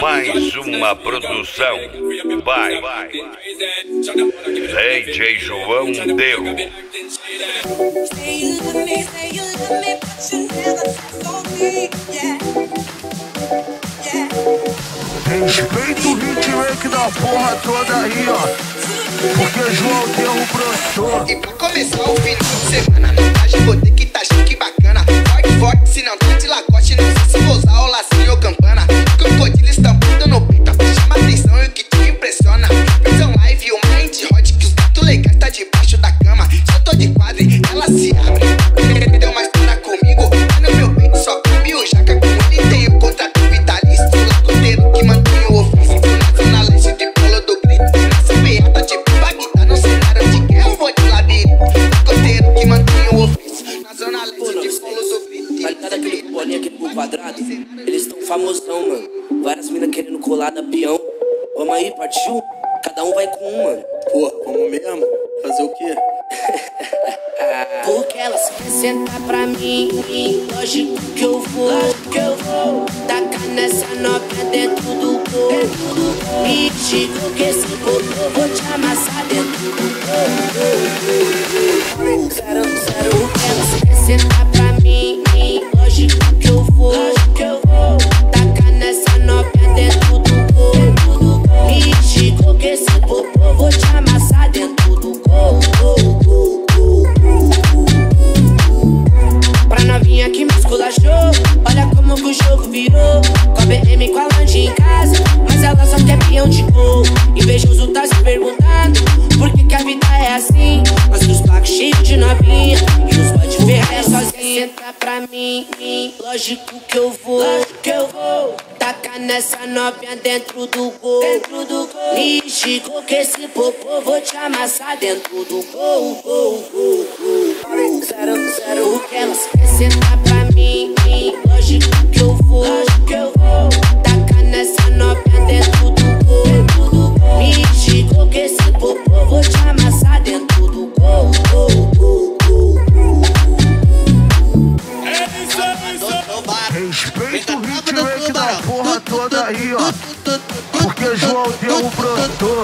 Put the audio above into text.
Mais uma produção. Vai. DJ João Derro. Respeita o hitmaker da porra toda aí, ó. Porque João Derro broxou. E pra começar o fim de semana, tá de poder que tá chique bacana. Forte, forte, se não tá de lacoste, não sei se vou usar o lacinho ou campana. Crocodilo estampando no peito, chama atenção e o que te impressiona. Versão live, o mind que os gatos legais tá debaixo da cama. Se eu tô de quadre, ela se abre. Deu uma história comigo, e no meu peito só cabe o jaca com ele. Tem o contrato vitalício, lacoteiro que mantém o ofício. Na leste de polo do grito, nessa beata tipo Bagdá, no cenário de guerra, eu vou de labirinto. Lacoteiro que mantém na zona leste de polo do. Tá ligado aquele bolinha aqui pro quadrado? Eles tão famosão, mano. Várias minas querendo colar da peão. Vamos aí, partiu? Cada um vai com um, mano. Pô, como mesmo? Fazer o quê? Porque elas querem sentar pra mim. Lógico que eu vou, lógico que eu vou. Tacar nessa novinha dentro do gol. Dentro do gol. Me digo que esse popô vou te amassar dentro do gol. Zero, virou. Com a BM com a Land em casa Mas ela só quer peão de gol Invejoso tá se perguntando Por que, que a vida é assim? Mas os blacos cheios de novinha E os boy de ferrar sozinha. Entra pra mim, lógico que eu vou Lógico que eu vou. Tacar nessa novinha dentro do gol. Dentro do gol. Me esticou que esse popô Vou te amassar dentro do gol Gol, gol, gol. Zero, zero O que elas querem sentar pra mim porra toda aí, ó. Porque João deu um brotou.